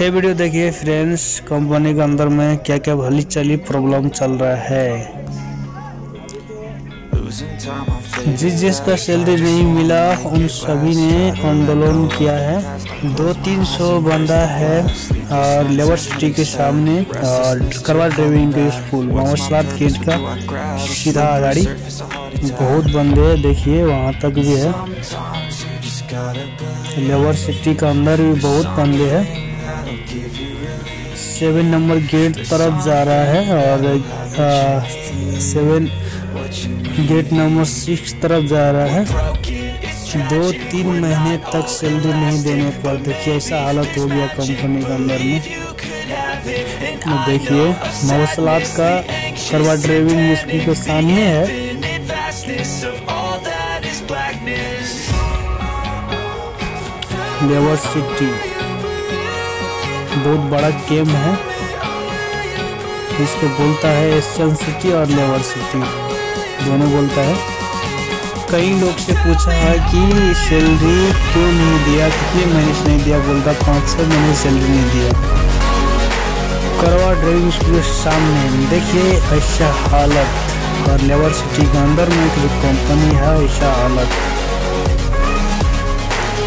ये वीडियो देखिए friends, company के अंदर में क्या क्या भली चली प्रॉब्लम चल रहा है। जिस जिसका सैलरी नहीं मिला, उन सभी ने आंदोलन किया है। दो तीन सौ बंदा है, और लेबर सिटी के सामने, और करवा ड्राइविंग के स्कूल मोहम्मद गेट का सीधा गाड़ी बहुत बंदे है देखिए, वहाँ तक भी है। लेबर सिटी का अंदर भी बहुत बंदे हैं। सेवन नंबर गेट तरफ़ जा रहा है और सेवन गेट नंबर सिक्स तरफ़ जा रहा है। दो तीन महीने तक सैलरी नहीं देने पर देखिए ऐसा हालत हो गया कंपनी के अंदर में। देखिए, मौसलात का करवा ड्राइविंग स्कूल के सामने है। Labour city. बहुत बड़ा गेम है। इसको बोलता है एशियन सिटी और लेबर सिटी दोनों बोलता है। कई लोग से पूछा है कि सैलरी क्यों नहीं दिया? कितने महीने से नहीं दिया? बोलता पाँच छः महीने सैलरी नहीं दिया। करवा ड्राइविंग स्कूल सामने। देखिए, ऐसा हालत। और लेबर सिटी के अंदर में एक कंपनी है, ऐसा हालत।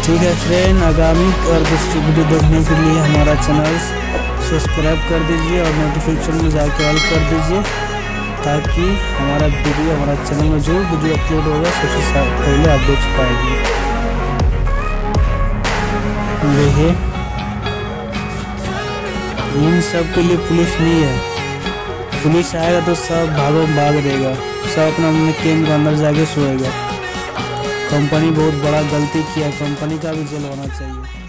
ठीक है फ्रेंड आगामी और दूसरी वीडियो देखने के लिए हमारा चैनल सब्सक्राइब कर दीजिए और नोटिफिकेशन में जाके ऑल कर दीजिए, ताकि हमारा वीडियो हमारा चैनल में जो वीडियो अपलोड होगा, सबसे पहले आप देख पाएँगे। देखिए, इन सब के लिए पुलिस नहीं है। पुलिस आएगा तो सब भागो भाग देगा। सब अपना अपने केम के अंदर जाके सोएगा। कंपनी बहुत बड़ा गलती किया कंपनी का भी जेल होना चाहिए।